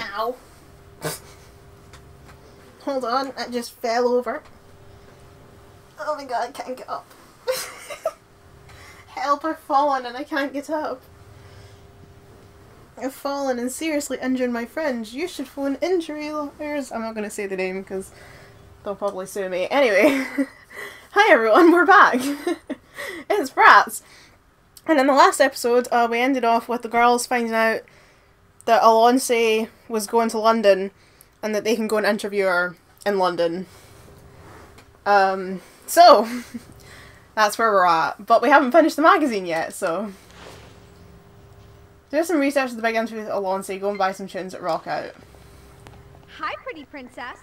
Ow. Hold on, I just fell over. Oh my god, I can't get up. Help, I've fallen and I can't get up. I've fallen and seriously injured my friends. You should phone injury lawyers. I'm not going to say the name because they'll probably sue me. Anyway, hi everyone, we're back. it's Bratz. And in the last episode, uh, we ended off with the girls finding out that Alonce was going to London and that they can go and interview her in London. Um, so, that's where we're at. But we haven't finished the magazine yet, so. Do some research at the big interview with Alonce, go and buy some tunes at Rock Out. Hi, pretty princess.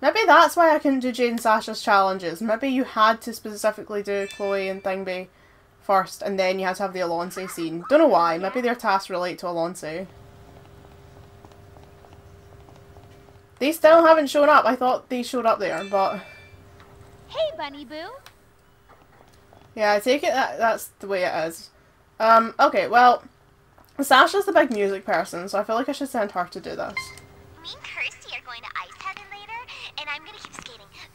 Maybe that's why I couldn't do Jade and Sasha's challenges. Maybe you had to specifically do Cloe and Thingby first, and then you had to have the Alonce scene. Don't know why. Maybe their tasks relate to Alonce. They still haven't shown up. I thought they showed up there, but... Hey, Bunny Boo. Yeah, I take it that that's the way it is. Um, okay, well, Sasha's the big music person, so I feel like I should send her to do this. Me and Kirstee are going to Ice Heaven later, and I'm gonna keep skating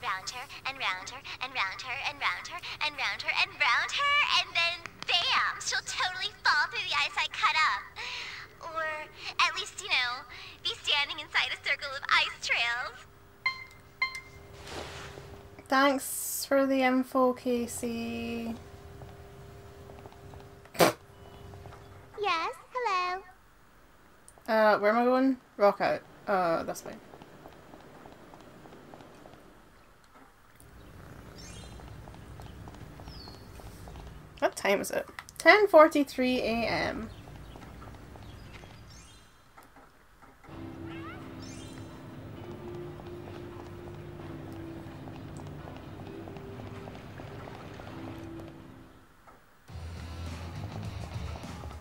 round her and round her and round her and round her and round her and round her, and then bam, she'll totally fall through the ice I cut up. Or at least, you know, be standing inside a circle of ice trails. Thanks for the info, Kaycee. Yes, hello. Uh, where am I going? Rock out. Uh, this way. What time is it? 10.43 a.m.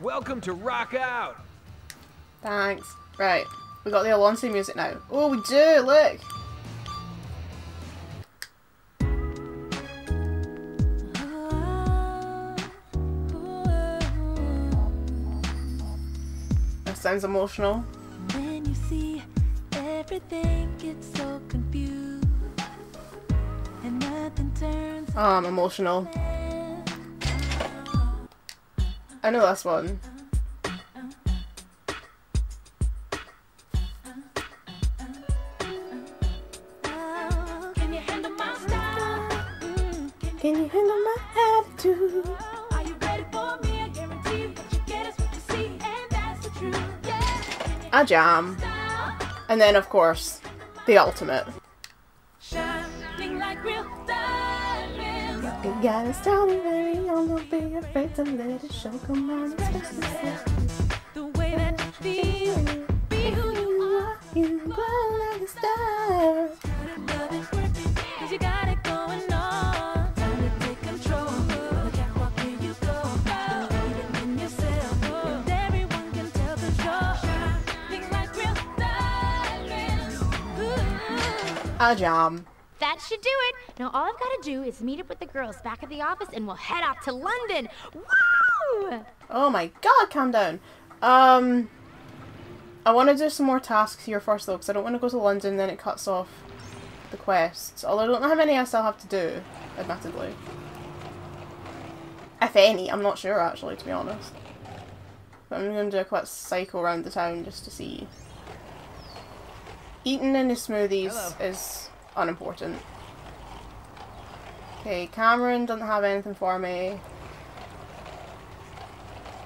Welcome to Rock Out. Thanks. Right. We got the Alonce music now. Oh, we do, look! Sounds emotional. When you see everything gets so confused and nothing turns ah, I'm emotional. I know this one. Jam. And then, of course, the ultimate. Like. You gotta very young, don't be afraid to let it show. Come on, express yourself. The way that you feel. A jam. That should do it. Now all I've got to do is meet up with the girls back at the office and we'll head off to London. Woo! Oh my god, calm down. Um, I want to do some more tasks here first though, because I don't want to go to London, then it cuts off the quests. Although I don't know how many I still have to do, admittedly. If any, I'm not sure actually, to be honest. But I'm going to do a quick cycle around the town just to see. Eating any smoothies Hello. is unimportant. Okay, Cameron doesn't have anything for me.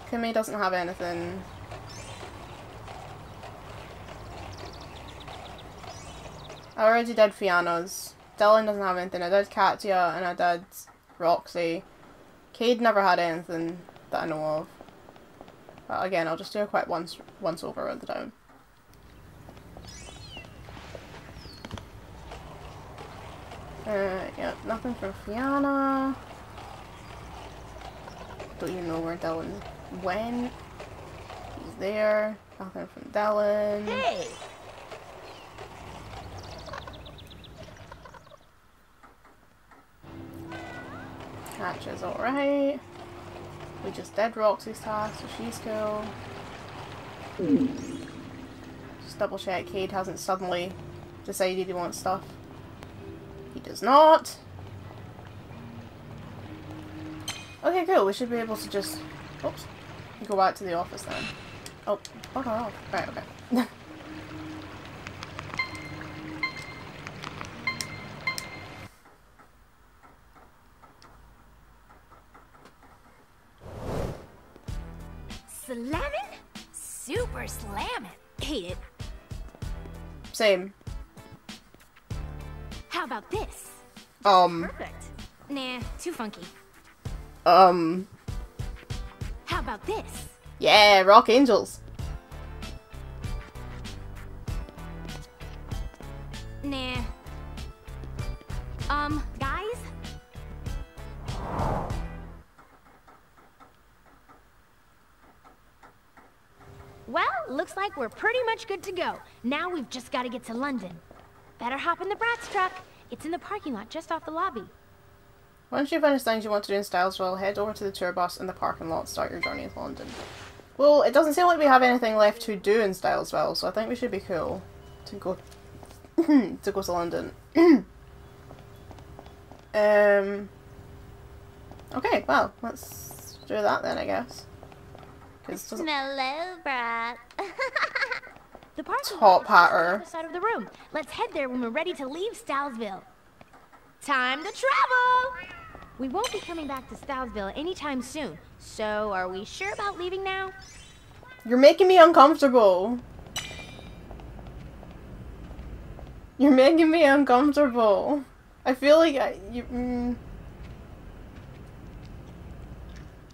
Kimmy doesn't have anything. I already did Fianna's. Dylan doesn't have anything. I did Katya and I did Roxy. Cade never had anything that I know of. But again, I'll just do a quick once once over at the town. Uh, yeah, nothing from Fianna. Don't even know where Dylan went. He's there. Nothing from Dylan. Hey! Hatch is alright. We just did Roxy's task, so she's cool. Just double check Cade hasn't suddenly decided he wants stuff. Does not. Okay, cool. We should be able to just... Oops. Go back to the office then. Oh, fuck off. Right, okay. Slamming? Super slamming. Hate it. Same. How about this? Um, Perfect. Nah, too funky. um, How about this? yeah, Rock Angelz. Nah. Um, guys? Well, looks like we're pretty much good to go. Now we've just got to get to London. Better hop in the Bratz truck. It's in the parking lot just off the lobby. Once you've finish things you want to do in Stylesville, head over to the tour bus in the parking lot and start your journey to London. Well, it doesn't seem like we have anything left to do in Stylesville, so I think we should be cool to go to go to London. um. Okay, well, let's do that then, I guess. Hello, Brat. The parking Top lot on the other side of the room. Let's head there when we're ready to leave Stylesville. Time to travel! We won't be coming back to Stylesville anytime soon. So, are we sure about leaving now? You're making me uncomfortable. You're making me uncomfortable. I feel like I, you. Mm.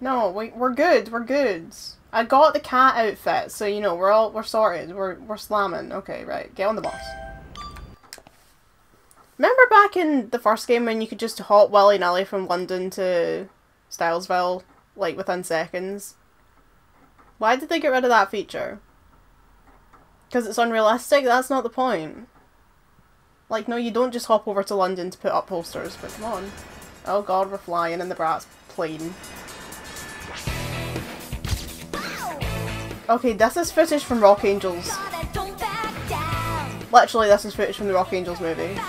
No, we, we're good. We're good. I got the cat outfit, so you know we're all we're sorted. We're we're slamming. Okay, right. Get on the bus. Remember back in the first game when you could just hop willy nilly from London to Stylesville like within seconds? Why did they get rid of that feature? Because it's unrealistic? That's not the point. Like, no, you don't just hop over to London to put up posters, but come on. Oh god, we're flying in the Bratz plane. Okay, this is footage from Rock Angelz. Literally, this is footage from the Rock Angelz movie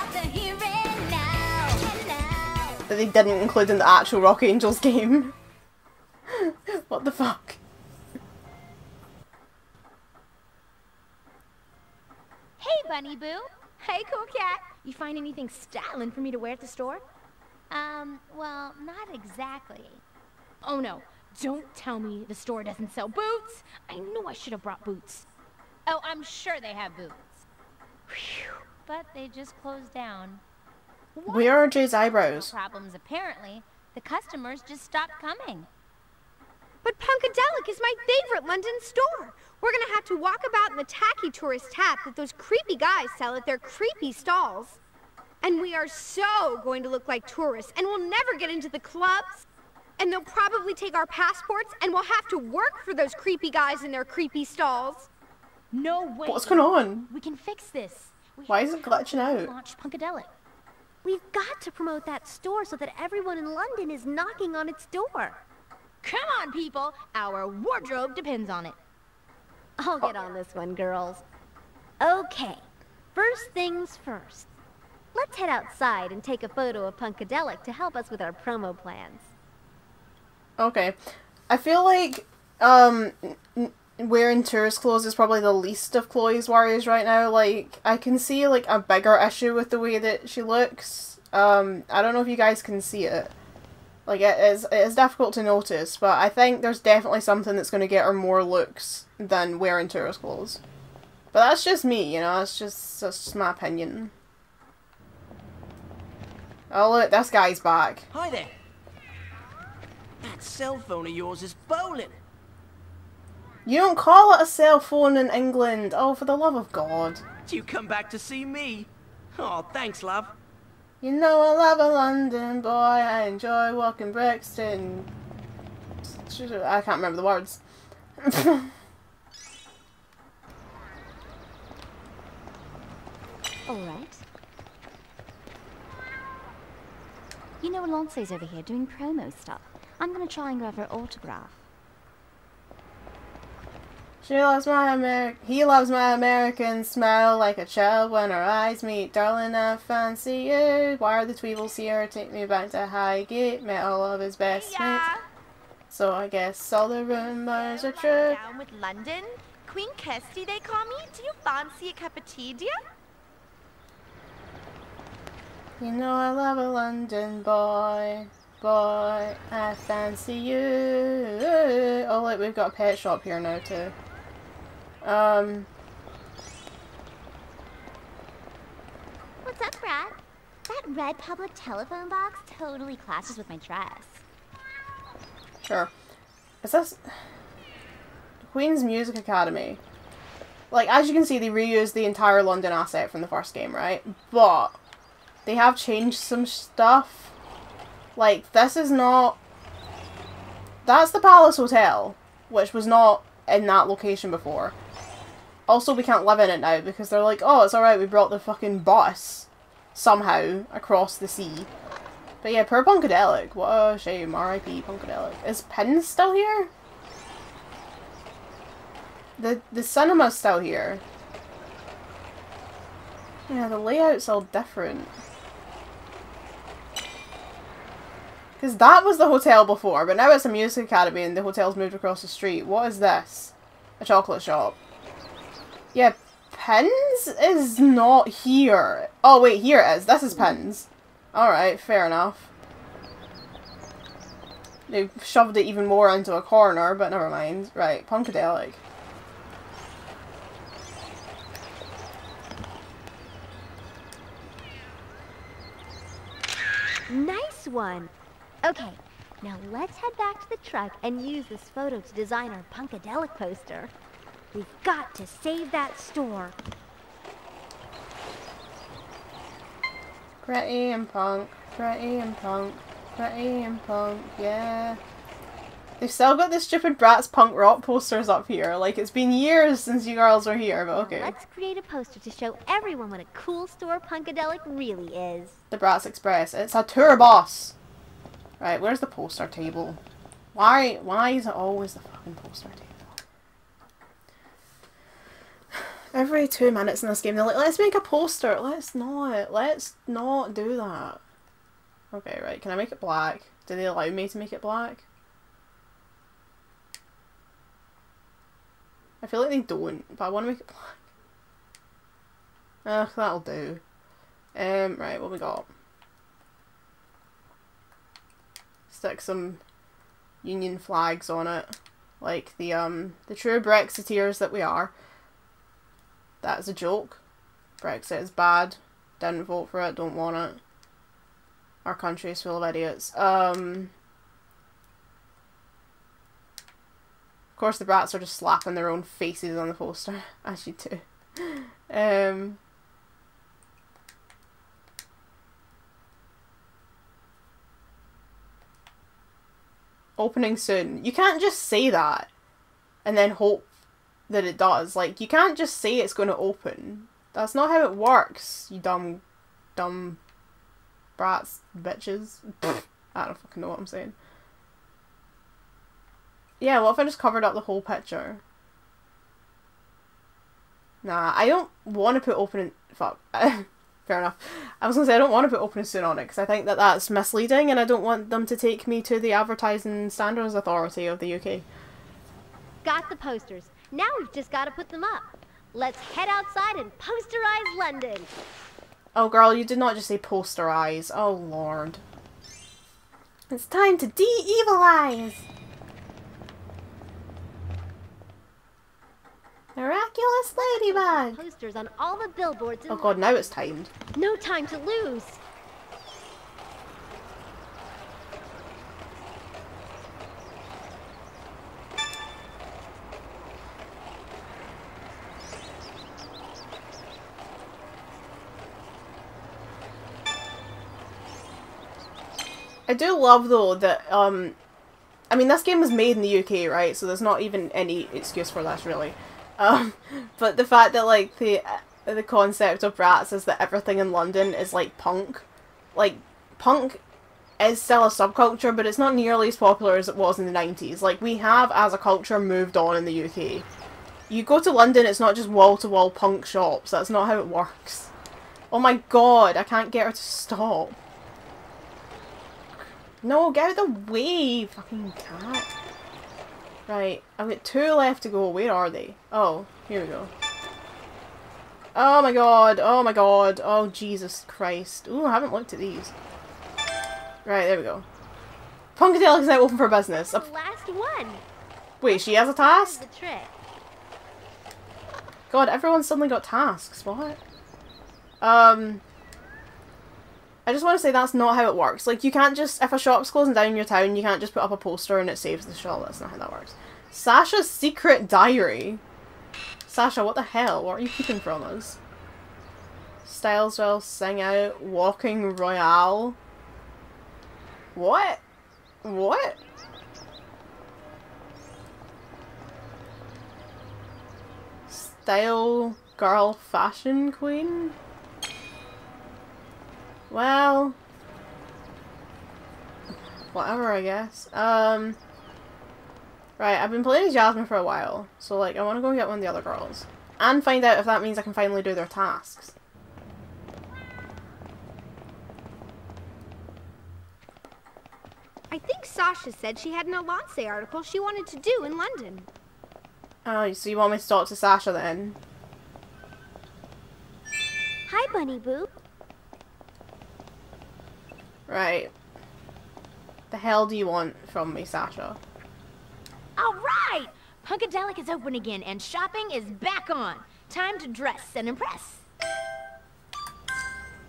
that they didn't include in the actual Rock Angelz game. what the fuck? Hey, Bunny Boo. Hey, cool cat. You find anything styling for me to wear at the store? Um, well, not exactly. Oh no, don't tell me the store doesn't sell boots. I knew I should have brought boots. Oh, I'm sure they have boots. But they just closed down. Where are Jay's eyebrows? Problems apparently. The customers just stopped coming. But Punkadelic is my favorite London store. We're gonna have to walk about in the tacky tourist hat that those creepy guys sell at their creepy stalls. And we are so going to look like tourists, and we'll never get into the clubs. And they'll probably take our passports, and we'll have to work for those creepy guys in their creepy stalls. No way. What's going on? We can fix this. We Why is it to glitching out? Launch Punkadelic. We've got to promote that store so that everyone in London is knocking on its door. Come on, people. Our wardrobe depends on it. I'll get on this one, girls. Okay, first things first. Let's head outside and take a photo of Punkadelic to help us with our promo plans. Okay. I feel like um wearing tourist clothes is probably the least of Cloe's worries right now. Like I can see like a bigger issue with the way that she looks. Um I don't know if you guys can see it. Like it is it is difficult to notice, but I think there's definitely something that's going to get her more looks than wearing tourist clothes. But that's just me, you know. That's just that's just my opinion. Oh look, this guy's back. Hi there. That cell phone of yours is bowling. You don't call it a cell phone in England. Oh, for the love of God. Do you come back to see me? Oh, thanks, love. You know I love a London boy. I enjoy walking Brixton. I can't remember the words. All right. You know, Alonce's over here doing promo stuff. I'm gonna try and grab her autograph. She loves my Ameri- He loves my American smile like a child when our eyes meet. Darling, I fancy you. Why are the Tweevils here? Take me back to Highgate. Met all of his best mates. Yeah. So I guess all the rumors are true. Down with London. Queen Kirsty, they call me. Do you fancy a cup of tea, dear? You know I love a London boy. Boy, I fancy you. Oh look, we've got a pet shop here now too. Um, What's up, Brat? That red public telephone box totally clashes with my dress. sure. Is this Queen's Music Academy? Like, as you can see, they reused the entire London asset from the first game, right? But they have changed some stuff. Like, this is not. That's the Palace Hotel, which was not in that location before. Also, we can't live in it now because they're like, oh, it's alright, we brought the fucking bus somehow across the sea. But yeah, poor Punkadelic. What a shame. R.I.P. Punkadelic. Is Pins still here? The the cinema's still here. Yeah, the layout's all different. Because that was the hotel before, but now it's a music academy and the hotel's moved across the street. What is this? A chocolate shop. Yeah, Pins is not here. Oh wait, here it is. This is Pins. Alright, fair enough. They've shoved it even more into a corner, but never mind. Right, Punkadelic. Nice one. Okay, now let's head back to the truck and use this photo to design our Punkadelic poster. We've got to save that store. Pretty and punk, pretty and punk, pretty and punk, yeah. They've still got the stupid Bratz punk rock posters up here. Like, it's been years since you girls were here, but okay. Let's create a poster to show everyone what a cool store Punkadelic really is. The Bratz Express. It's a tour bus. Right, where's the poster table? Why, why is it always the fucking poster table? Every two minutes in this game, they're like, let's make a poster. Let's not. Let's not do that. Okay, right. Can I make it black? Do they allow me to make it black? I feel like they don't, but I want to make it black. Ugh, that'll do. Um, right, what we got? Stick some Union flags on it, like the um the true Brexiteers that we are. That's a joke. Brexit is bad. Didn't vote for it. Don't want it. Our country is full of idiots. Um. Of course, the Bratz are just slapping their own faces on the poster, as you do. Um. Opening soon. You can't just say that and then hope that it does. Like, you can't just say it's going to open. That's not how it works, you dumb, dumb brats, bitches. I don't fucking know what I'm saying. Yeah, what if I just covered up the whole picture? Nah, I don't want to put opening. Fuck. Fair enough. I was gonna say I don't want to put opening soon on it because I think that that's misleading and I don't want them to take me to the Advertising Standards Authority of the UK. Got the posters. Now we've just got to put them up. Let's head outside and posterize London. Oh, girl, you did not just say posterize. Oh, lord. It's time to de-evilize! Miraculous Ladybug! Posters on all the billboards. Oh god, now it's timed. No time to lose. I do love though that um I mean this game was made in the UK, right? So there's not even any excuse for this really. Um but the fact that like the the concept of Bratz is that everything in London is like punk. Like punk is still a subculture, but it's not nearly as popular as it was in the 90s. Like we have as a culture moved on in the UK. you go to London, it's not just wall to wall punk shops. That's not how it works. Oh my god, I can't get her to stop. No, get out of the way, fucking cat. Right, I've got two left to go. Where are they? Oh, here we go. Oh my god, oh my god, oh Jesus Christ. Ooh, I haven't looked at these. Right, there we go. Punkadelic is now open for business. The last one. Wait, she has a task? The trick. God, everyone suddenly got tasks. What? Um, I just want to say that's not how it works. Like, you can't just, if a shop's closing down your town, you can't just put up a poster and it saves the shop. That's not how that works. Sasha's secret diary. Sasha, what the hell? What are you keeping from us? Stylesville, sing out, walking royale. What? What? Style girl fashion queen? Well, whatever, I guess. Um, right, I've been playing as Jasmine for a while, so like, I want to go get one of the other girls. And find out if that means I can finally do their tasks. I think Sasha said she had an Alonce article she wanted to do in London. Oh, so you want me to talk to Sasha then? Hi, Bunny Boo. Right. The hell do you want from me, Sasha? All right! Punkadelic is open again and shopping is back on. Time to dress and impress.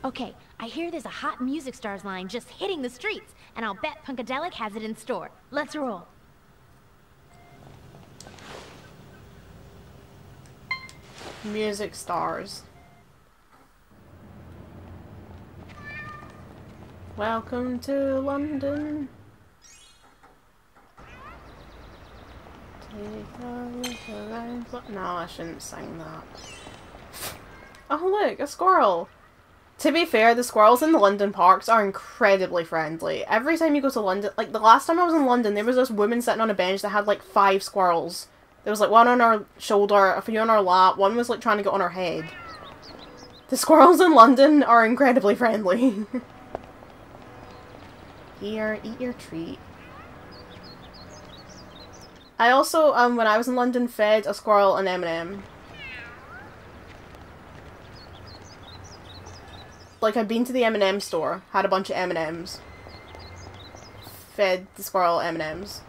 Okay, I hear there's a hot Music Stars line just hitting the streets, and I'll bet Punkadelic has it in store. Let's roll. Music stars. Welcome to London. Take a look around. No, I shouldn't sing that. Oh look, a squirrel! To be fair, the squirrels in the London parks are incredibly friendly. Every time you go to London, like the last time I was in London, there was this woman sitting on a bench that had like five squirrels. There was like one on her shoulder, a few on her lap, one was like trying to get on her head. The squirrels in London are incredibly friendly. Here, eat your treat. I also, um, when I was in London, fed a squirrel an M&M. Like, I'd been to the M&M store, had a bunch of M&Ms. Fed the squirrel M&Ms.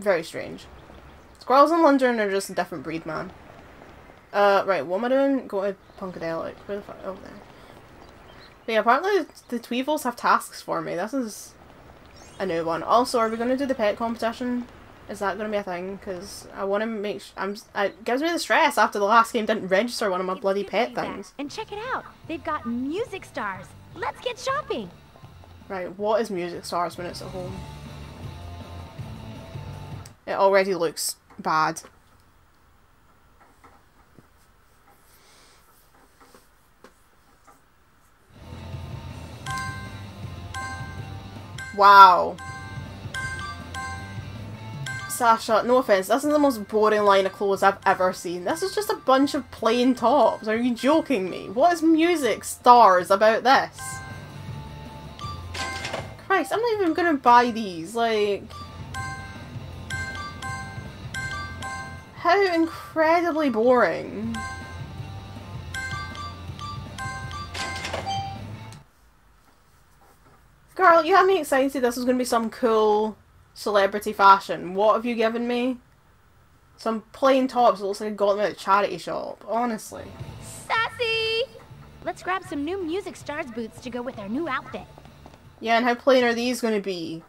Very strange. Squirrels in London are just a different breed, man. Uh, right, what am I doing? Go to Punkadelic. Where the fuck? Oh, there. But yeah, apparently the Tweevils have tasks for me. This is a new one. Also, are we going to do the pet competition? Is that going to be a thing? Because I want to make sure... I'm, it gives me the stress after the last game didn't register one of my bloody pet things. And check it out. They've got Music Stars. Let's get shopping. Right, what is Music Stars when it's at home? It already looks bad. Wow. Sasha, no offense, this is the most boring line of clothes I've ever seen. This is just a bunch of plain tops. Are you joking me? What is music stars about this? Christ, I'm not even gonna buy these. Like, how incredibly boring. Girl, you had me excited this was gonna be some cool celebrity fashion. What have you given me? Some plain tops that looks like I got them at a charity shop. Honestly. Sassy! Let's grab some new Music Stars boots to go with our new outfit. Yeah, and how plain are these gonna be?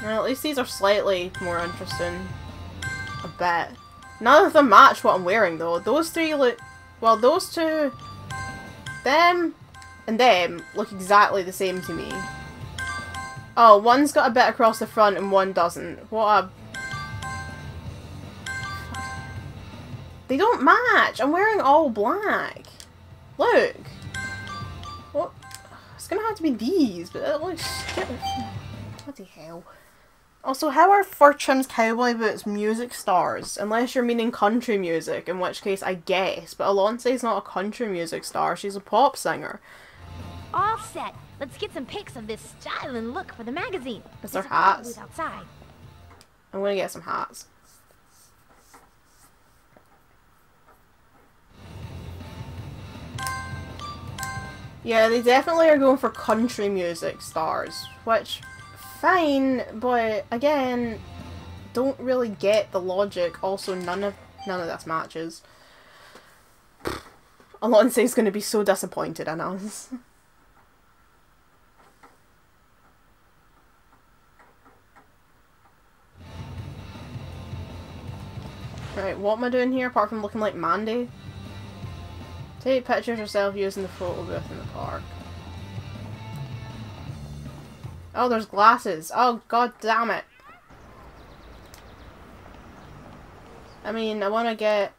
Well, at least these are slightly more interesting. A bit. None of them match what I'm wearing though. Those three look... Well, those two... Them and them look exactly the same to me. Oh, one's got a bit across the front and one doesn't. What a... They don't match! I'm wearing all black. Look! What? It's gonna have to be these, but that looks. Bloody hell. Also, how are Furtrim's cowboy boots music stars? Unless you're meaning country music, in which case I guess. But Alonce's not a country music star, she's a pop singer. All set. Let's get some pics of this style and look for the magazine. Is there hats? outside. I'm gonna get some hats. Yeah, they definitely are going for country music stars, which, fine, but again, don't really get the logic. Also, none of none of this matches. Alonce is gonna be so disappointed in us. Right, what am I doing here apart from looking like Mandy? Take pictures yourself using the photo booth in the park. Oh, there's glasses. Oh, god damn it. I mean, I want to get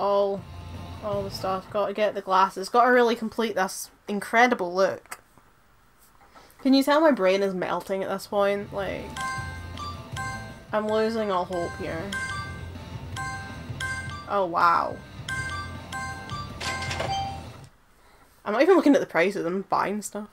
all, all the stuff. Got to get the glasses. Got to really complete this incredible look. Can you tell my brain is melting at this point? Like, I'm losing all hope here. Oh, wow. I'm not even looking at the prices, I'm buying stuff.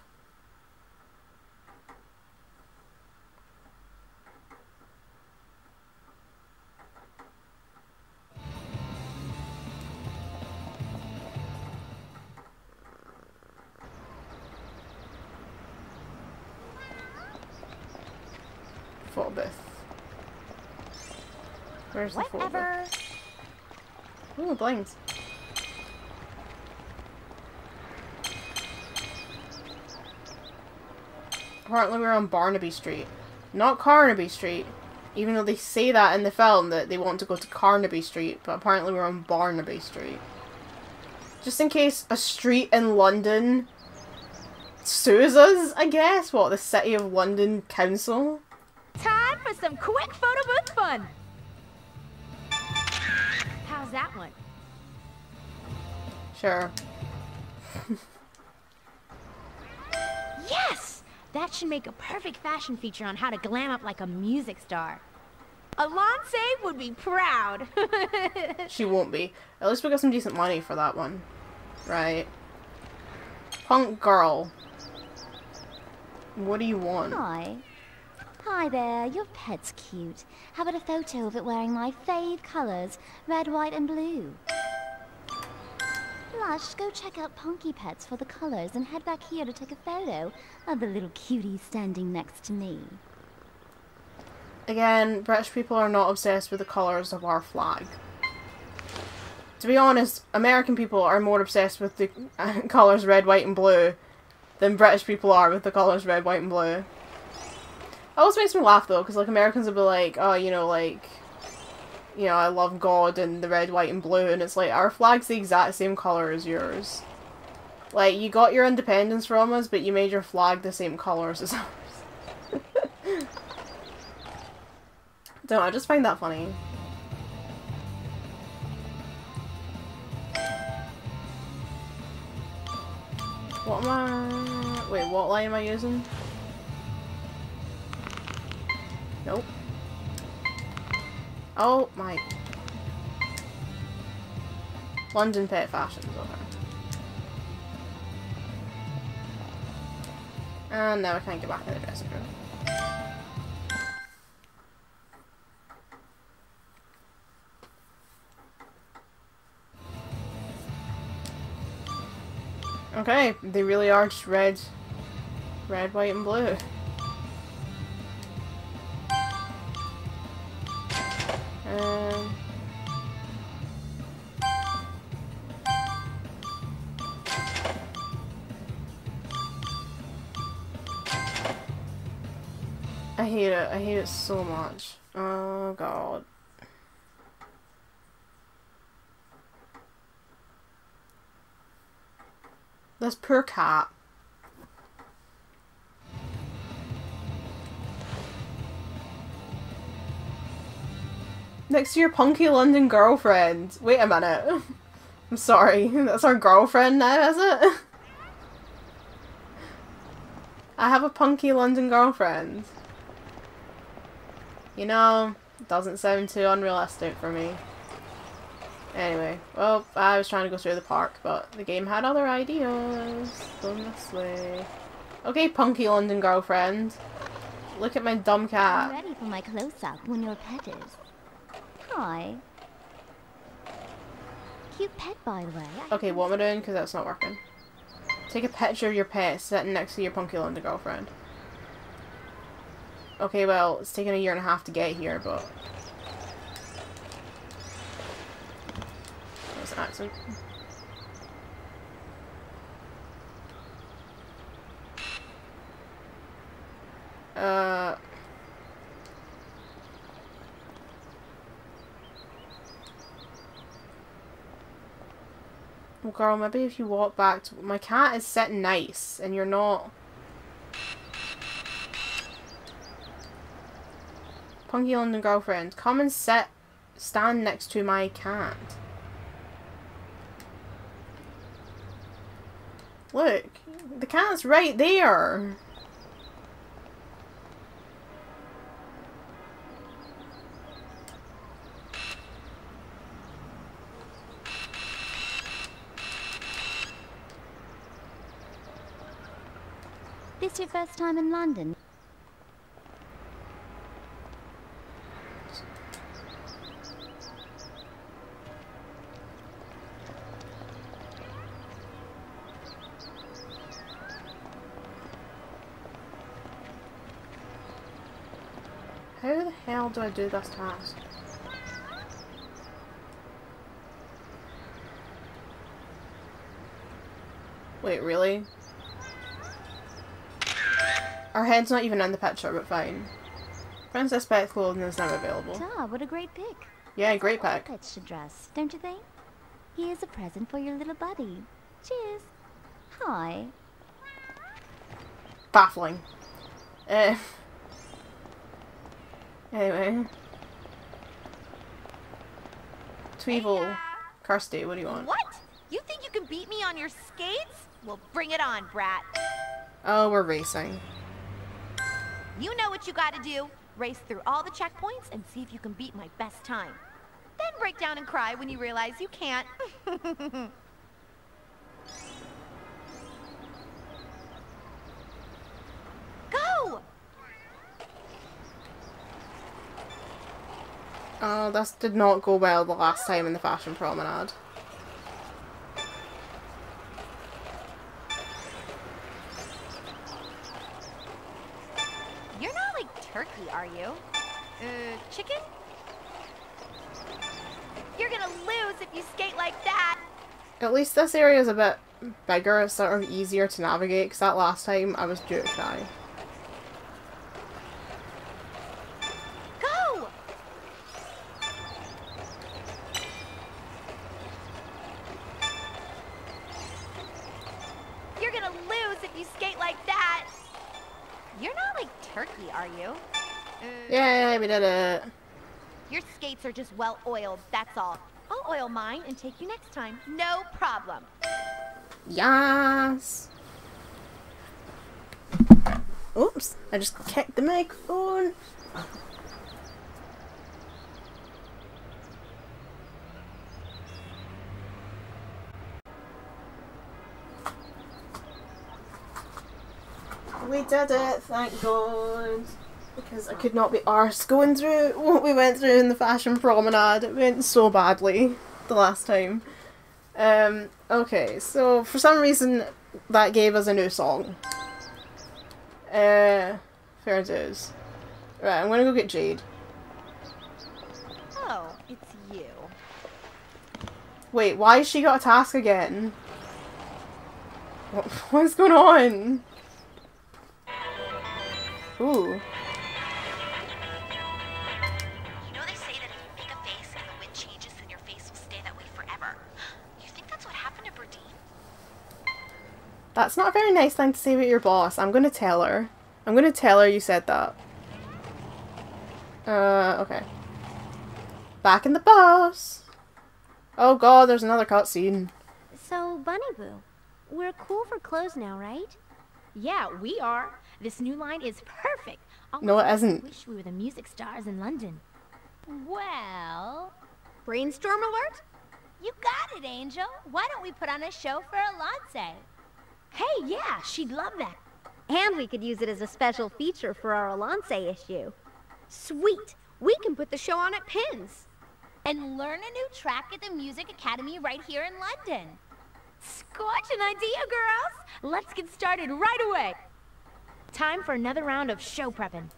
Booth. Where's the photo booth? Whatever. Ooh, blinks. Apparently we're on Barnaby Street. Not Carnaby Street. Even though they say that in the film that they want to go to Carnaby Street, but apparently we're on Barnaby Street. Just in case a street in London sues us, I guess. What, the City of London Council? Time for some quick photo booth fun. How's that one? Sure. Yes! That should make a perfect fashion feature on how to glam up like a music star. Alonce would be proud. She won't be. At least we got some decent money for that one. Right. Punk girl. What do you want? Hi. Hi there, your pet's cute. How about a photo of it wearing my fave colours, red, white and blue? Lush, go check out Ponky Pets for the colours and head back here to take a photo of the little cutie standing next to me. Again, British people are not obsessed with the colours of our flag. To be honest, American people are more obsessed with the colours red, white and blue than British people are with the colours red, white and blue. Always makes me laugh though, because like Americans will be like, oh, you know, like, you know, I love God and the red, white and blue, and it's like, our flag's the exact same colour as yours. Like, you got your independence from us, but you made your flag the same colours as ours. Don't I just find that funny. What am I... Wait, what line am I using? Nope. Oh my... London Pet Fashions, okay. And now I can't get back in the dressing room. Okay, they really are just red, red, white, and blue. I hate it. I hate it so much. Oh god. This poor cat. Next to your punky London girlfriend. Wait a minute. I'm sorry. That's our girlfriend now, is it? I have a punky London girlfriend. You know, doesn't sound too unrealistic for me. Anyway, well, I was trying to go through the park, but the game had other ideas. Going this way. Okay, punky London girlfriend. Look at my dumb cat. I'm ready for my close-up when your pet is. Hi. Cute pet, by the way. I Okay, what am I doing? Because that's not working. Take a picture of your pet sitting next to your punky London girlfriend. Okay, well, it's taken a year and a half to get here, but... That was an accident. Uh... Well, girl, maybe if you walk back to... My cat is sitting nice, and you're not... Punky London girlfriend, come and sit... Stand next to my cat. Look, the cat's right there. This your first time in London? How the hell do I do this task? Wait, really? Our head's not even in the picture, but fine. Princess Pet clothing is now available. Ah, what a great pick. Yeah, great pick. Pets should dress, don't you think? Here's a present for your little buddy. Cheers. Hi. Baffling. Uh, anyway. Tweevil. Kirstee, what do you want? What? You think you can beat me on your skates? Well, bring it on, brat. Oh, we're racing. You know what you gotta do. Race through all the checkpoints and see if you can beat my best time. Then break down and cry when you realize you can't. Go! Oh, this did not go well the last time in the fashion promenade. You're not like turkey, are you? Uh, chicken? You're gonna lose if you skate like that. At least this area is a bit bigger, it's sort of easier to navigate, because that last time I was juke. We did it! Your skates are just well oiled, that's all. I'll oil mine and take you next time. No problem. Yes! Oops, I just kicked the microphone. We did it, thank God. Because I could not be arsed going through what we went through in the fashion promenade. It went so badly the last time. Um, okay, so for some reason that gave us a new song. Uh, fair dues. Right, I'm gonna go get Jade. Oh, it's you. Wait, why has she got a task again? What, what's going on? Ooh. That's not a very nice thing to say about your boss. I'm gonna tell her. I'm gonna tell her you said that. Uh, okay. Back in the bus! Oh god, there's another cutscene. So, Bunny Boo, we're cool for clothes now, right? Yeah, we are. This new line is perfect. All No, of it us isn't. Wish we were the music stars in London. Well, Brainstorm alert? you got it, Angel. Why don't we put on a show for Alonce? Hey, yeah, she'd love that. And we could use it as a special feature for our Alonce issue. Sweet. We can put the show on at Pins. And learn a new track at the Music Academy right here in London. Scorch an idea, girls! Let's get started right away. Time for another round of show prepping.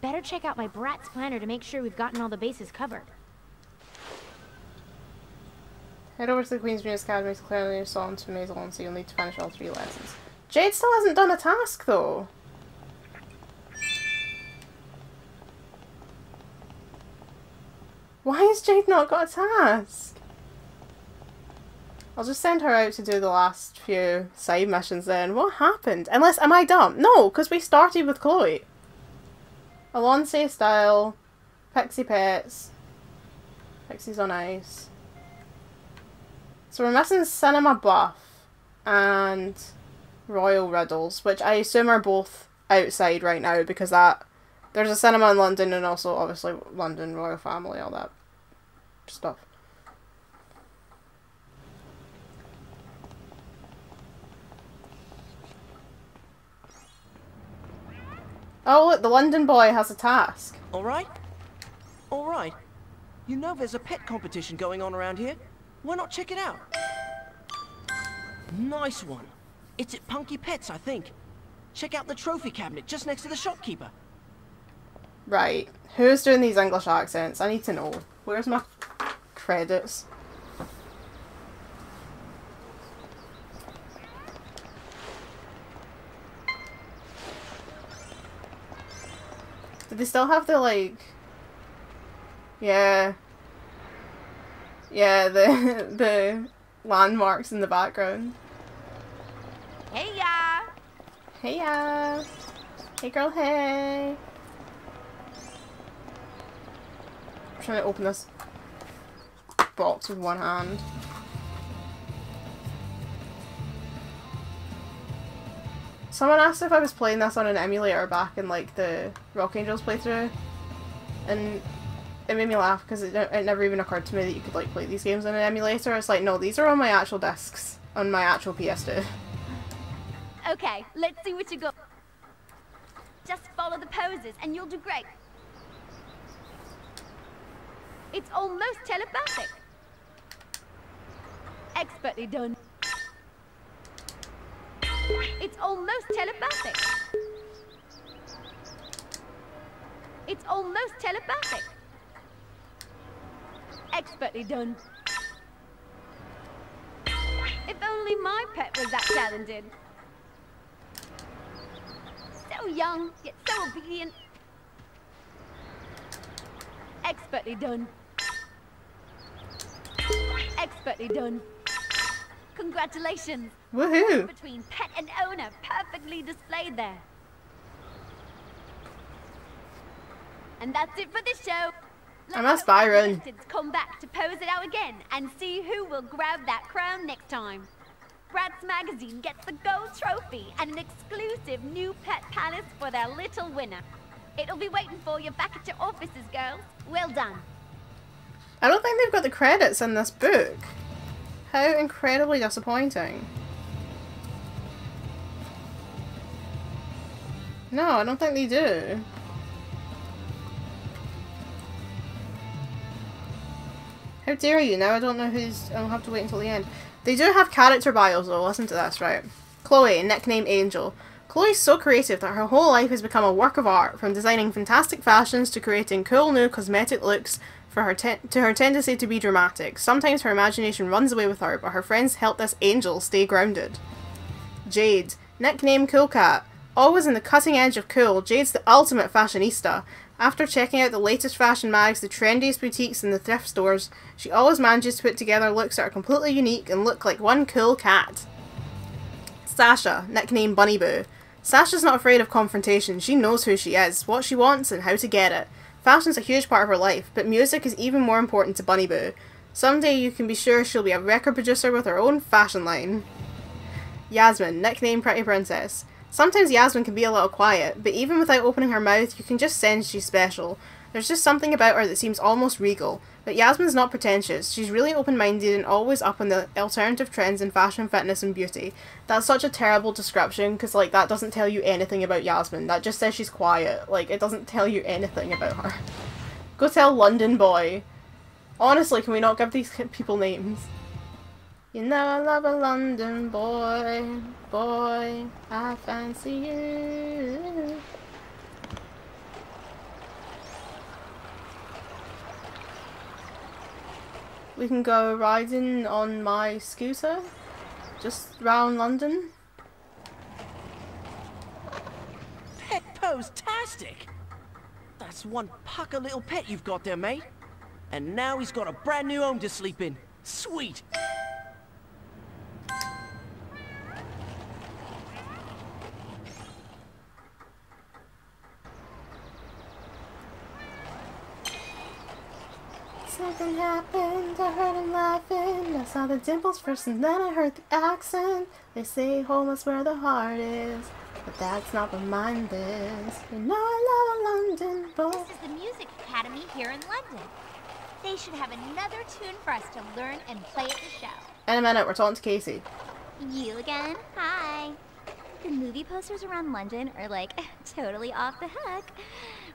Better check out my Bratz planner to make sure we've gotten all the bases covered. Head over to the Queen's Music Academy to clear your song to Maison so you'll need to finish all three lessons. Jade still hasn't done a task though. Why has Jade not got a task? I'll just send her out to do the last few side missions then. What happened? Unless, am I dumb? No, because we started with Cloe. Alonce style, Pixie Pets, Pixies on Ice. So we're missing Cinema Buff and Royal Riddles, which I assume are both outside right now because that there's a cinema in London and also obviously London Royal Family, all that stuff. Oh look, the London boy has a task. Alright? Alright. You know there's a pet competition going on around here. Why not check it out? Nice one. It's at Punky Pets, I think. Check out the trophy cabinet just next to the shopkeeper. Right. Who's doing these English accents? I need to know. Where's my credits? Do they still have the like Yeah. Yeah, the the landmarks in the background. Hey, ya! Hey ya. Hey girl, hey. I'm trying to open this box with one hand. Someone asked if I was playing this on an emulator back in like the Rock Angelz playthrough, and it made me laugh because it, it never even occurred to me that you could like play these games on an emulator. It's like no, these are on my actual discs on my actual PS2. Okay, let's see what you got. Just follow the poses and you'll do great. It's almost telepathic. Expertly done. It's almost telepathic. It's almost telepathic. Expertly done. If only my pet was that talented. So young, yet so obedient. Expertly done. Expertly done. Congratulations. Woohoo! Between pet and owner, perfectly displayed there. And that's it for this show. I must Byron. Contestants come back to pose it out again and see who will grab that crown next time. Bratz Magazine gets the gold trophy and an exclusive new pet palace for their little winner. It'll be waiting for you back at your offices, girls. Well done. I don't think they've got the credits in this book. How incredibly disappointing. No, I don't think they do. How dare you? Now I don't know who's... I'll have to wait until the end. They do have character bios though, listen to this, right? Cloe, nickname Angel. Cloe's so creative that her whole life has become a work of art, from designing fantastic fashions to creating cool new cosmetic looks for her to her tendency to be dramatic. Sometimes her imagination runs away with her, but her friends help this angel stay grounded. Jade, nickname Cool Cat. Always in the cutting edge of cool, Jade's the ultimate fashionista. After checking out the latest fashion mags, the trendiest boutiques, and the thrift stores, she always manages to put together looks that are completely unique and look like one cool cat. Sasha, nickname Bunny Boo. Sasha's not afraid of confrontation. She knows who she is, what she wants, and how to get it. Fashion's a huge part of her life, but music is even more important to Bunny Boo. Someday you can be sure she'll be a record producer with her own fashion line. Yasmin, nickname Pretty Princess. Sometimes Yasmin can be a little quiet, but even without opening her mouth, you can just sense she's special. There's just something about her that seems almost regal. But Yasmin's not pretentious. She's really open-minded and always up on the alternative trends in fashion, fitness, and beauty. That's such a terrible description because like that doesn't tell you anything about Yasmin. That just says she's quiet. Like it doesn't tell you anything about her. Go tell London boy. Honestly, can we not give these people names? You know I love a London boy, boy, I fancy you. We can go riding on my scooter, just round London. Pet pose-tastic! That's one pucker little pet you've got there, mate. And now he's got a brand new home to sleep in. Sweet! Something happened, I heard him laughing. I saw the dimples first and then I heard the accent. They say home is where the heart is, but that's not what mine is. You know I love a London boy. This is the Music Academy here in London. They should have another tune for us to learn and play at the show. In a minute, we're talking to Kaycee. You again? Hi. The movie posters around London are like totally off the hook.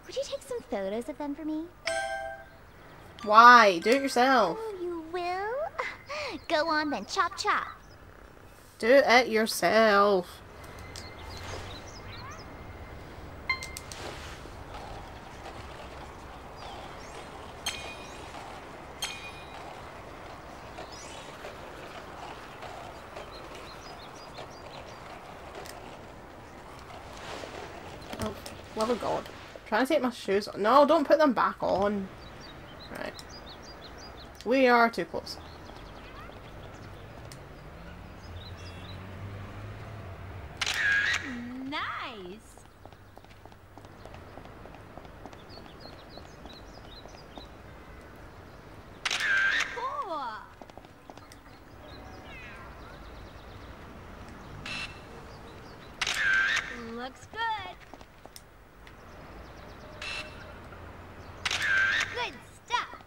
Would you take some photos of them for me? Why? Do it yourself. Oh, you will? Go on then, chop chop. Do it yourself. Oh, love of God. trying to take my shoes off. No, don't put them back on. Right. We are too close. Nice. Cool. Looks good. Good stuff.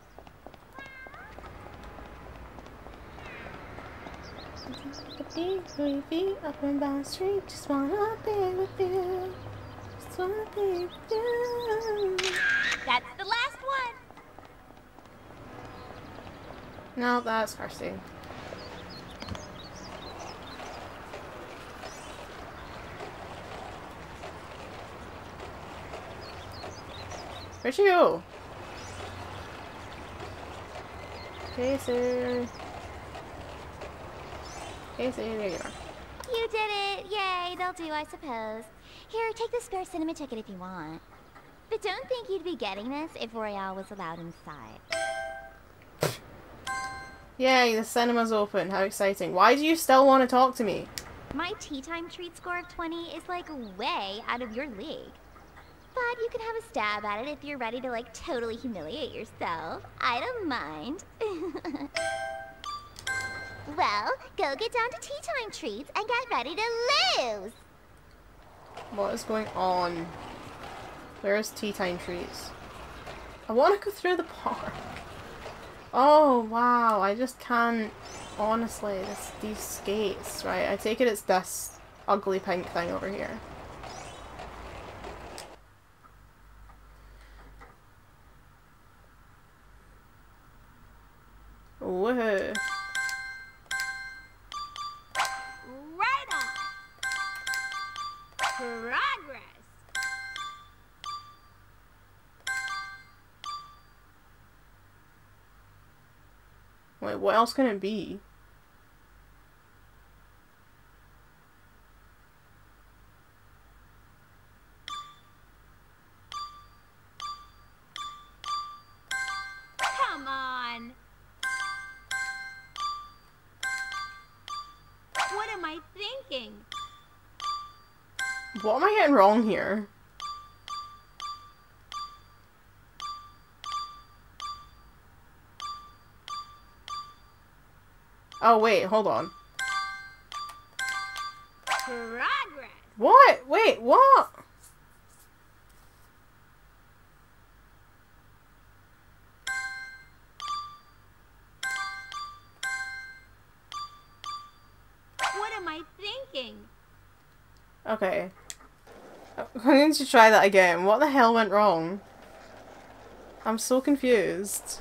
Baby, up and down the street, just wanna be with you. Just wanna be with you. That's the last one. No, that's Kirstee. Where'd she go? Kaycee. Kaycee, there you are. Did it! Yay, they'll do, I suppose. Here, take the spare cinema ticket if you want. But don't think you'd be getting this if Royale was allowed inside. Yay, the cinema's open. How exciting. Why do you still want to talk to me? My tea time treat score of 20 is like way out of your league. But you can have a stab at it if you're ready to like totally humiliate yourself. I don't mind. well, go get down to tea time treats and get ready to lose. What is going on? Where is tea time treats? I want to go through the park. Oh, wow. I just can't... Honestly, this, these skates, right? I take it it's this ugly pink thing over here. Woohoo. Progress. Wait, what else can it be? What am I getting wrong here? Oh wait, hold on. Progress. What? Wait, what? What am I thinking? Okay. I'm going to try that again. What the hell went wrong? I'm so confused.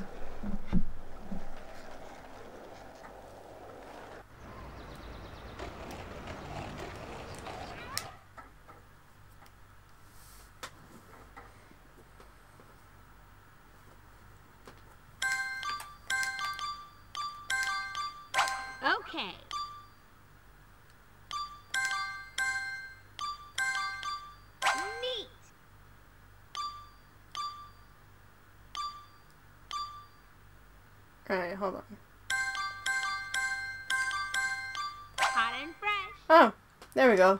We go.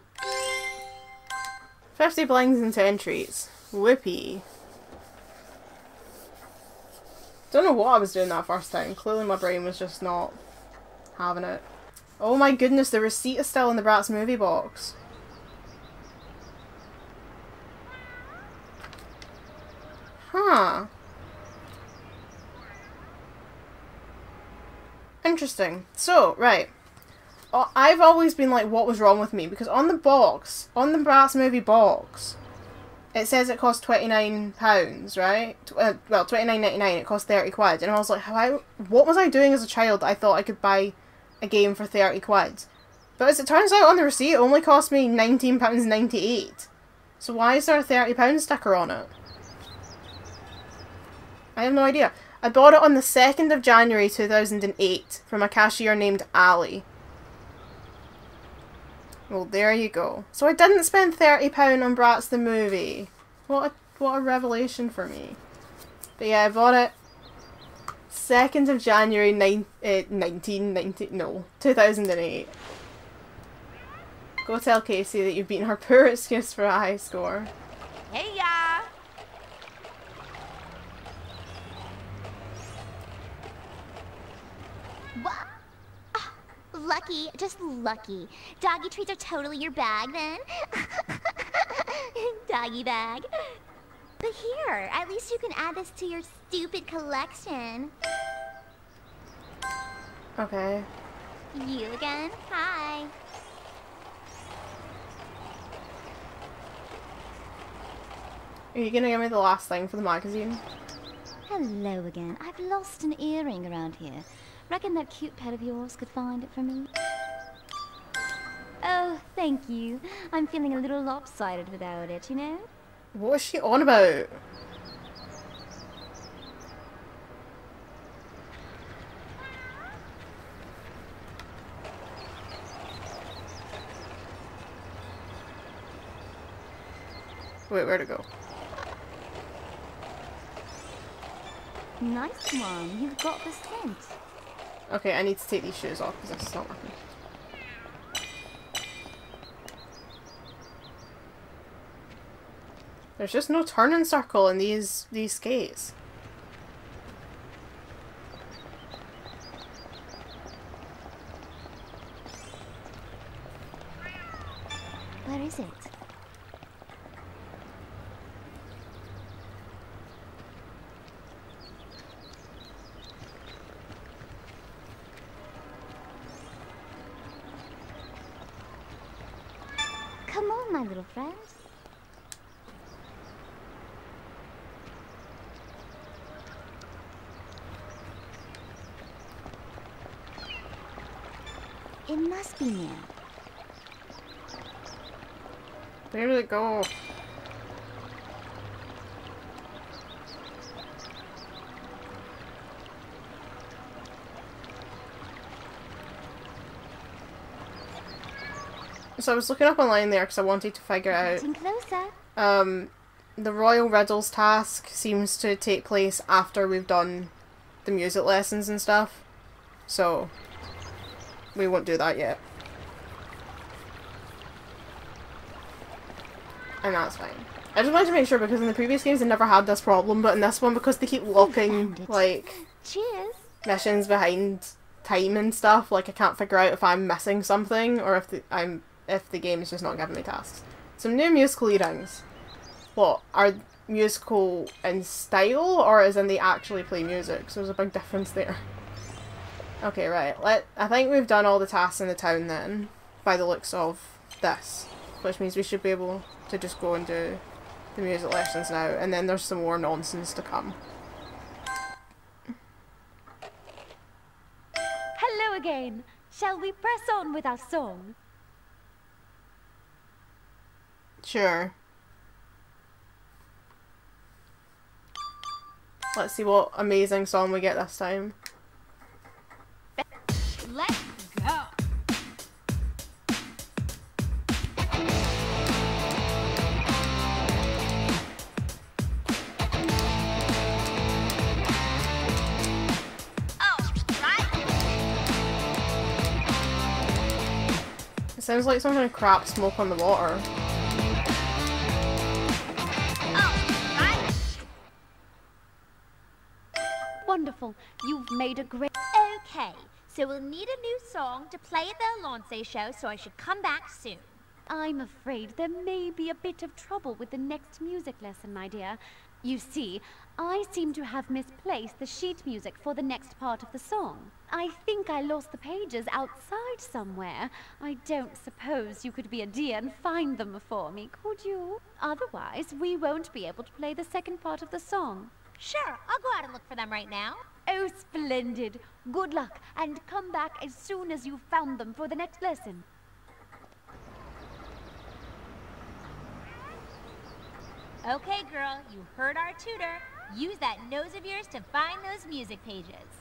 50 blinds and 10 treats. Whippy. Don't know what I was doing that first time. Clearly my brain was just not having it. Oh my goodness, the receipt is still in the Bratz movie box. Huh. Interesting. So, right. I've always been like, what was wrong with me? Because on the box, on the Bratz movie box, it says it costs twenty nine pounds, right? Uh, well, twenty nine ninety nine. It cost thirty quid, and I was like, how? I, what was I doing as a child? I thought I could buy a game for thirty quid, but as it turns out, on the receipt, it only cost me nineteen pounds ninety eight. So why is there a thirty pound sticker on it? I have no idea. I bought it on the second of January two thousand and eight from a cashier named Ali. Well, there you go. So I didn't spend thirty pound on Bratz the movie. What a what a revelation for me. But yeah, I bought it second of January nine uh, nineteen ninety no two thousand and eight. Go tell Kaycee that you've beaten her poor excuse for a high score. Hey ya! What? Lucky, just lucky. Doggy treats are totally your bag then. Doggy bag. But here, at least you can add this to your stupid collection. Okay. You again? Hi. Are you gonna give me the last thing for the magazine? Hello again. I've lost an earring around here. Reckon that cute pet of yours could find it for me? Oh, thank you. I'm feeling a little lopsided without it, you know? What is she on about? Wait, where to go? Nice one. You've got the scent. Okay, I need to take these shoes off because that's not working. There's just no turning circle in these these skates. Where is it? Come on, my little friend. It must be near. Where did it go? So I was looking up online there because I wanted to figure out um, the Royal Riddles task seems to take place after we've done the music lessons and stuff. So, we won't do that yet. And that's fine. I just wanted to make sure because in the previous games I never had this problem, but in this one because they keep locking, like, Cheers. missions behind time and stuff, like I can't figure out if I'm missing something or if the, I'm if the game is just not giving me tasks. Some new musical earrings. What are musical in style or as in they actually play music? So there's a big difference there. Okay, right. Let I think we've done all the tasks in the town then, by the looks of this, which means we should be able to just go and do the music lessons now, and then there's some more nonsense to come. Hello again. Shall we press on with our song? Sure. Let's see what amazing song we get this time. Let's go. Oh, it sounds like some kind of crap smoke on the water. Wonderful. You've made a great. Okay, so we'll need a new song to play at the Alonce show, so I should come back soon. I'm afraid there may be a bit of trouble with the next music lesson, my dear. You see, I seem to have misplaced the sheet music for the next part of the song. I think I lost the pages outside somewhere. I don't suppose you could be a dear and find them for me, could you? Otherwise, we won't be able to play the second part of the song. Sure, I'll go out and look for them right now. Oh, splendid. Good luck, and come back as soon as you've found them for the next lesson. Okay, girl, you heard our tutor. Use that nose of yours to find those music pages.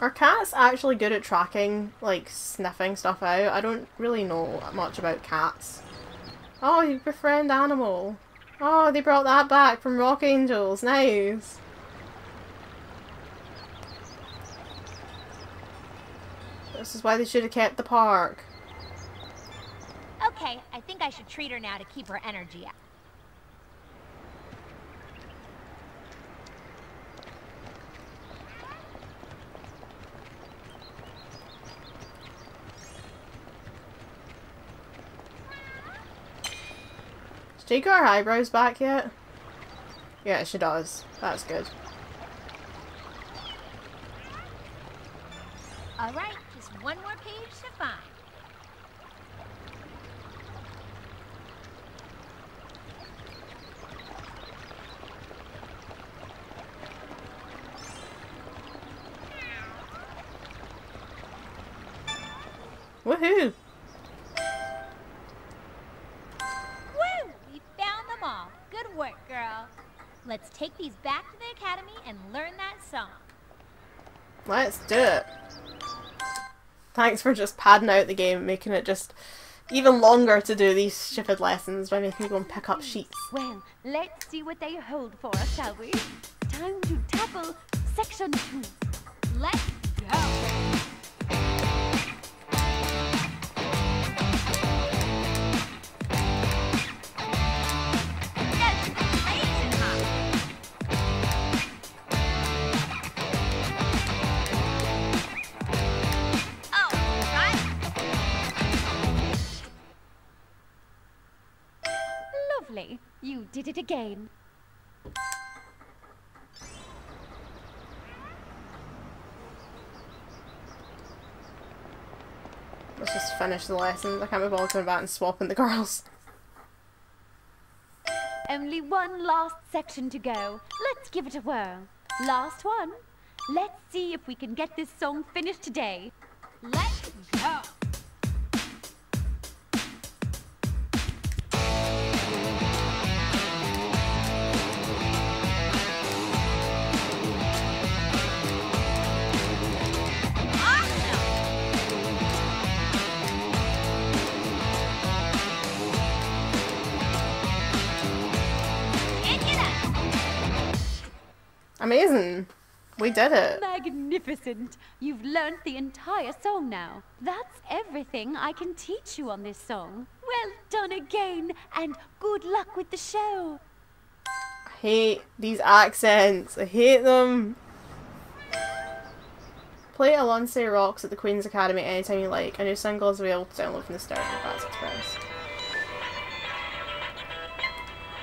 Are cats actually good at tracking, like, sniffing stuff out? I don't really know much about cats. Oh, you befriend animal. Oh, they brought that back from Rock Angelz. Nice. This is why they should have kept the park. Okay, I think I should treat her now to keep her energy up. Has Jake got her eyebrows back yet? Yeah, she does. That's good. All right, just one more page to find. Woohoo! Good work, girl. Let's take these back to the academy and learn that song. Let's do it. Thanks for just padding out the game, and making it just even longer to do these stupid lessons by making me go and pick up sheets. Well, let's see what they hold for us, shall we? Time to tackle section two. Let's go. Did it again. Let's just finish the lessons. I can't be bothered going back and swapping the girls. Only one last section to go. Let's give it a whirl. Last one. Let's see if we can get this song finished today. Let's go. Amazing. We did it. Magnificent! You've learnt the entire song now. That's everything I can teach you on this song. Well done again, and good luck with the show. I hate these accents. I hate them. Play Alonce Rocks at the Queen's Academy anytime you like. A new single is available to download from the Star Bats Express.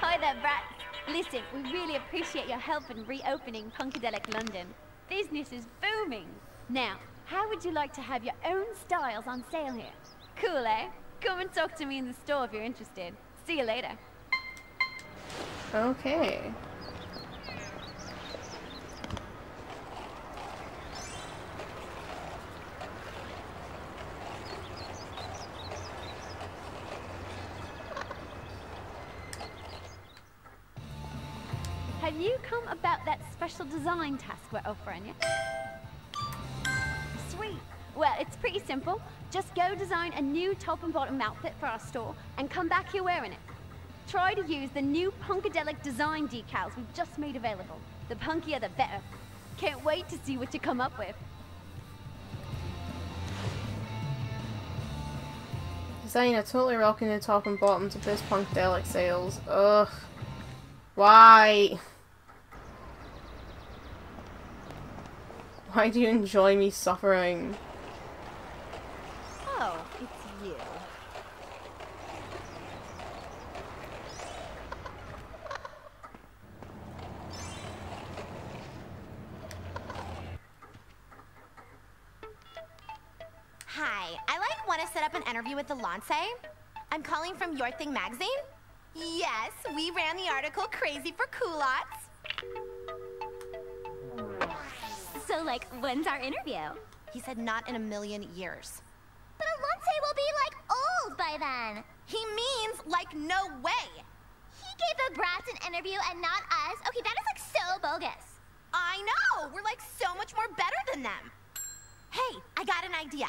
Hi there, Bratz. Listen, we really appreciate your help in reopening Punkadelic London. Business is booming. Now, how would you like to have your own styles on sale here? Cool, eh? Come and talk to me in the store if you're interested. See you later. Okay. Special design task we're offering you? Sweet. Well, it's pretty simple. Just go design a new top and bottom outfit for our store and come back here wearing it. Try to use the new Punkadelic design decals we've just made available. The punkier the better. Can't wait to see what you come up with. Design a totally rocking the top and bottom to boost Punkadelic sales. Ugh. Why? Why do you enjoy me suffering? Oh, it's you. Hi, I like want to set up an interview with Alonce. I'm calling from Your Thing magazine. Yes, we ran the article Crazy for Culottes. Like, when's our interview? He said not in a million years. But Alonce will be, like, old by then. He means like no way. He gave the Bratz an interview and not us. Okay, that is, like, so bogus. I know. We're like so much more better than them. Hey, I got an idea.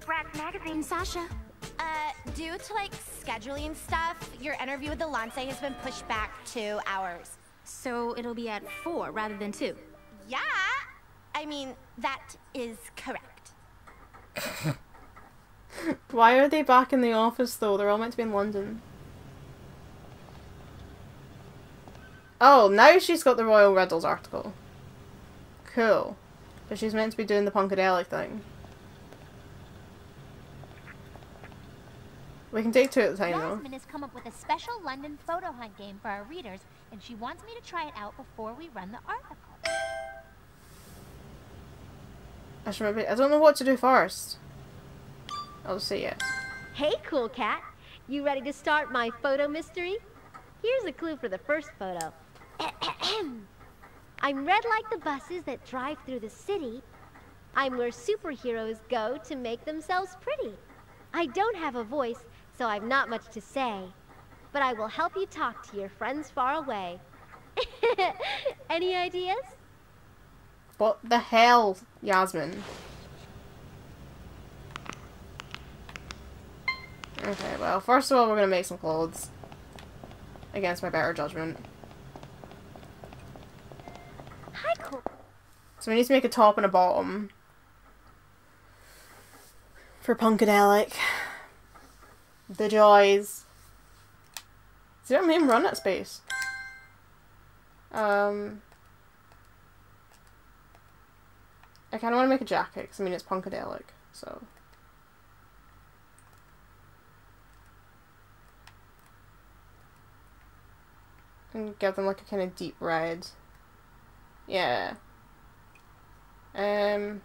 Bratz Magazine, Sasha. Uh, due to like scheduling stuff, your interview with Alonce has been pushed back two hours. So it'll be at four rather than two. Yeah, I mean, that is correct. Why are they back in the office though? They're all meant to be in London. Oh, now she's got the Royal Riddles article. Cool. But she's meant to be doing the Punkadelic thing. We can take two at a time though. Yasmin has come up with a special London photo hunt game for our readers, and she wants me to try it out before we run the article. I should maybe I don't know what to do first. I'll just say yes. Hey, cool cat. You ready to start my photo mystery? Here's a clue for the first photo. I'm red like the buses that drive through the city. I'm where superheroes go to make themselves pretty. I don't have a voice, so I've not much to say. But I will help you talk to your friends far away. Any ideas? What the hell, Yasmin? Okay, well, first of all, we're gonna make some clothes. Against my better judgment. Hi, cool. So we need to make a top and a bottom. For Punkadelic. The joys. Does that mean run at space? Um... I kind of want to make a jacket, because I mean it's Punkadelic, so... And give them like a kind of deep red. Yeah. Um...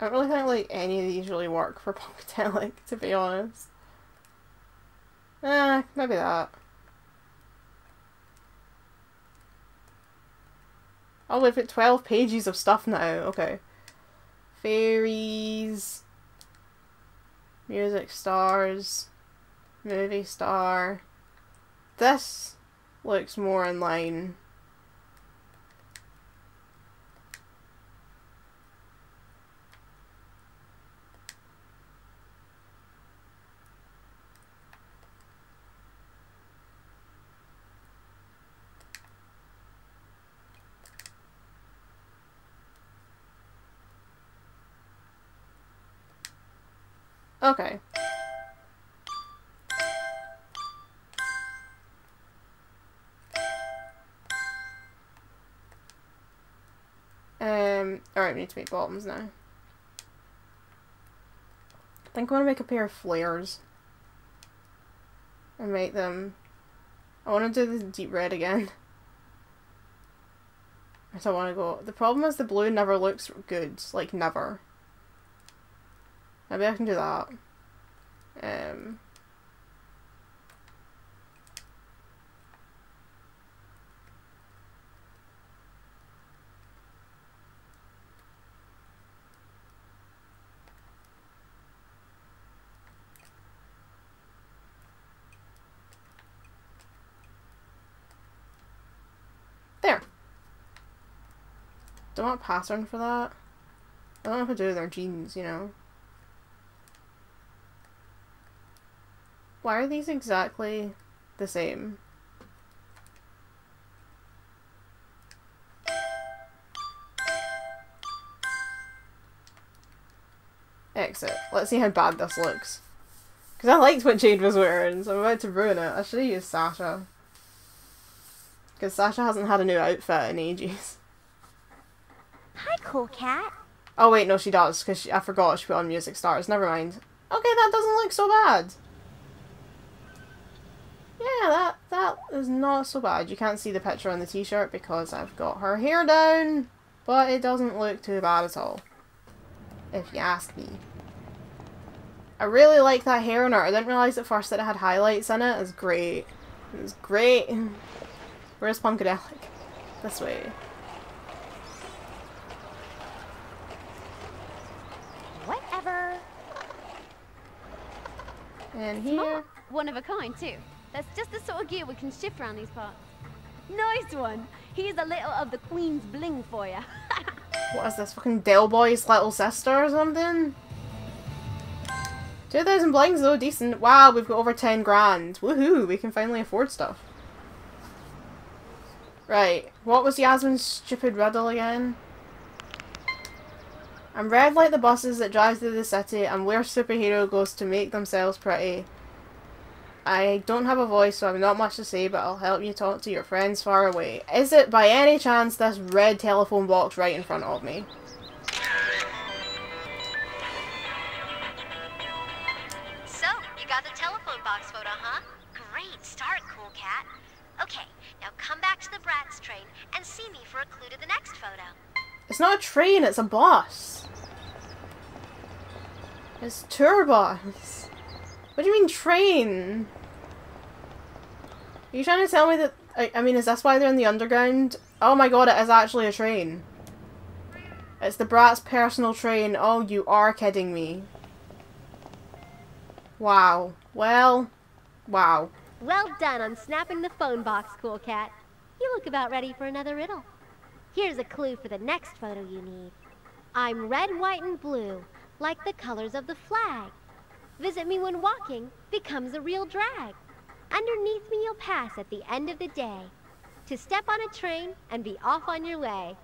I don't really think like any of these really work for Punkadelic, to be honest. Eh, maybe that. Oh, we've got 12 pages of stuff now. Okay. Fairies. Music stars. Movie star. This looks more in line. To make bottoms now. I think I want to make a pair of flares. And make them... I want to do the deep red again. I don't want to go... The problem is the blue never looks good. Like, never. Maybe I can do that. Um... There. Pattern for that. I don't know if I do with their jeans, you know. Why are these exactly the same? Exit. Let's see how bad this looks. Because I liked what Jade was wearing, so I'm about to ruin it. I should have used Sasha. Because Sasha hasn't had a new outfit in ages. Hi, cool cat. Oh wait, no, she does, because I forgot she put on Music Stars. Never mind. Okay, that doesn't look so bad. Yeah, that that is not so bad. You can't see the picture on the t-shirt because I've got her hair down, but it doesn't look too bad at all. If you ask me. I really like that hair on her. I didn't realise at first that it had highlights in it. It's great. It's great. Where's Punkadelic? This way. Whatever. And here. One of a kind, too. That's just the sort of gear we can shift around these parts. Nice one. Here's a little of the Queen's bling for you. What is this? Fucking Del Boy's little sister or something? 2,000 blings though, decent. Wow, we've got over 10 grand. Woohoo, we can finally afford stuff. Right, what was Yasmin's stupid riddle again? I'm red like the buses that drive through the city and where superhero goes to make themselves pretty. I don't have a voice so I've not much to say but I'll help you talk to your friends far away. Is it by any chance this red telephone box right in front of me? So, you got the telephone box photo, huh? Great start, cool cat. Okay, now come back to the Bratz train and see me for a clue to the next photo. It's not a train, it's a bus. It's tour. What do you mean train? Are you trying to tell me that... I, I mean, is this why they're in the underground? Oh my god, it is actually a train. It's the Brat's personal train. Oh, you are kidding me. Wow. Well, wow. Well done on snapping the phone box, cool cat. You look about ready for another riddle. Here's a clue for the next photo you need. I'm red, white, and blue, like the colors of the flag. Visit me when walking becomes a real drag. Underneath me you'll pass at the end of the day. To step on a train and be off on your way.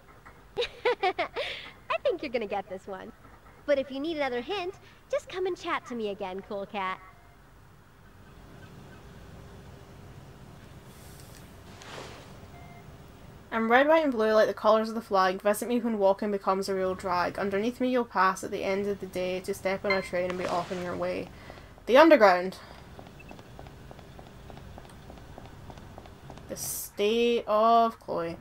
I think you're gonna get this one. But if you need another hint, just come and chat to me again, cool cat. I'm red, white, and blue like the colours of the flag. Visit me when walking becomes a real drag. Underneath me you'll pass at the end of the day to step on a train and be off on your way. The Underground. The State of Cloe.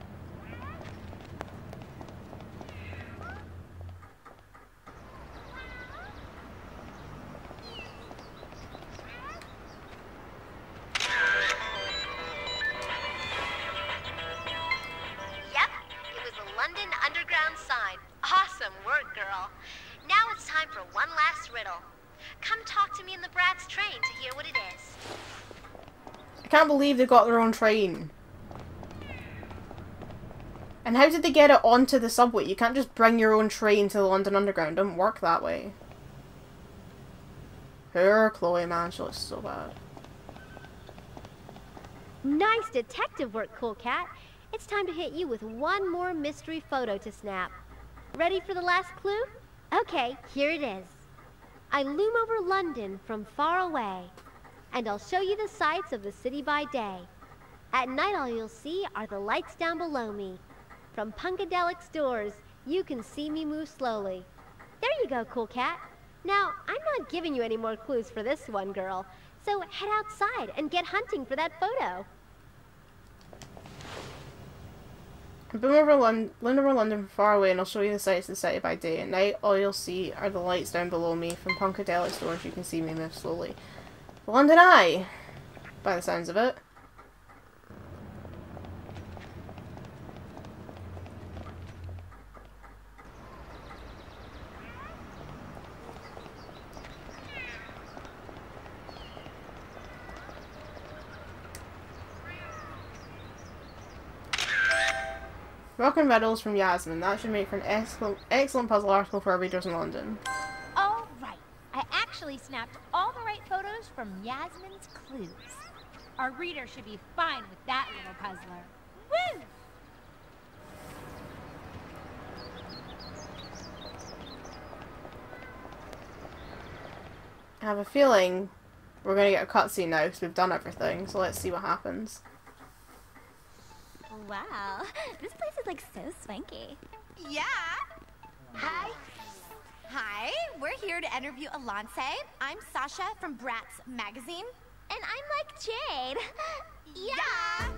Can't believe they got their own train. And how did they get it onto the subway? You can't just bring your own train to the London Underground. It doesn't work that way. Poor Cloe, man. She looks so bad. Nice detective work, cool cat. It's time to hit you with one more mystery photo to snap. Ready for the last clue? Okay, here it is. I loom over London from far away, and I'll show you the sights of the city by day. At night, all you'll see are the lights down below me. From Punkadelic's doors, you can see me move slowly. There you go, cool cat. Now, I'm not giving you any more clues for this one, girl. So head outside and get hunting for that photo. Boom over London, London over London from far away, and I'll show you the sights of the city by day. At night, all you'll see are the lights down below me. From Punkadelic's doors, you can see me move slowly. London Eye, by the sounds of it. And Riddles from Yasmin. That should make for an excellent, excellent puzzle article for our readers in London. All right. I actually snapped all the right photos from Yasmin's clues. Our reader should be fine with that little puzzler. Woo! I have a feeling we're gonna get a cutscene now because we've done everything. So let's see what happens. Wow, this place is like so swanky. Yeah. Hi. Hi, we're here to interview Alonce. I'm Sasha from Bratz Magazine. And I'm like Jade. yeah.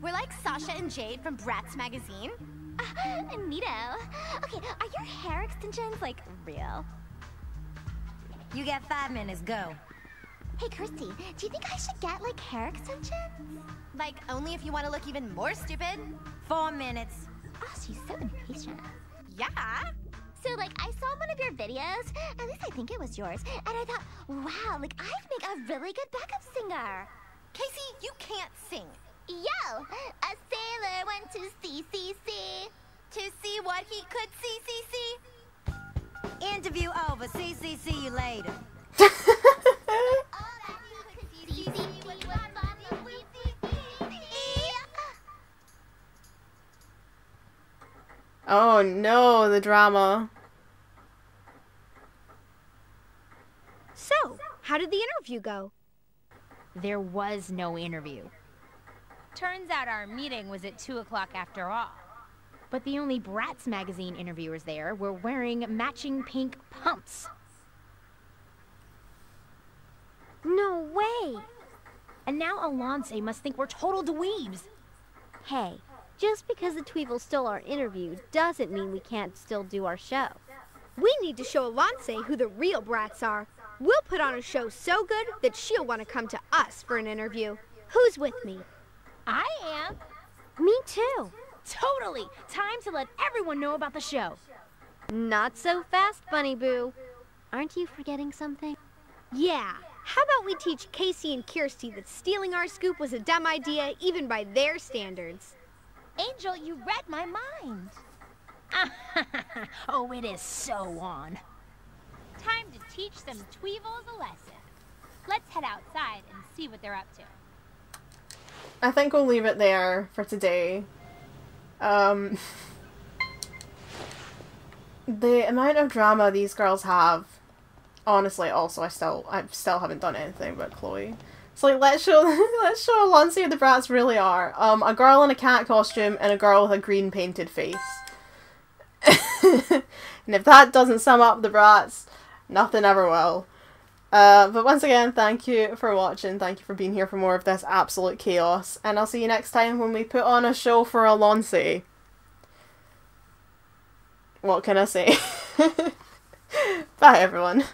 We're like Sasha and Jade from Bratz Magazine. Uh, neato. Okay, are your hair extensions like real? You get five minutes, go. Hey, Kirstee, do you think I should get like hair extensions? Like, only if you want to look even more stupid. Four minutes. Oh, she's so impatient. Yeah. So, like, I saw one of your videos, at least I think it was yours, and I thought, wow, like, I'd make a really good backup singer. Kaycee, you can't sing. Yo, a sailor went to CCC. To see what he could see, see, see. Interview over. See, see, see you later. Oh no, the drama. So, how did the interview go? There was no interview. Turns out our meeting was at 2 o'clock after all. But the only Bratz magazine interviewers there were wearing matching pink pumps. No way! And now Alonce must think we're total dweebs. Hey, just because the Tweevils stole our interview doesn't mean we can't still do our show. We need to show Alonce who the real brats are. We'll put on a show so good that she'll want to come to us for an interview. Who's with me? I am. Me too. Totally. Time to let everyone know about the show. Not so fast, Bunny Boo. Aren't you forgetting something? Yeah. How about we teach Kaycee and Kirstee that stealing our scoop was a dumb idea even by their standards? Angel, you read my mind. oh, it is so on. Time to teach some Tweevils a lesson. Let's head outside and see what they're up to. I think we'll leave it there for today. Um, the amount of drama these girls have, honestly, also I still I still haven't done anything but Cloe. It's like let's show let's show Alonce who the brats really are. Um, a girl in a cat costume and a girl with a green painted face. and if that doesn't sum up the brats, nothing ever will. Uh, but once again, thank you for watching. Thank you for being here for more of this absolute chaos. And I'll see you next time when we put on a show for Alonce. What can I say? Bye, everyone.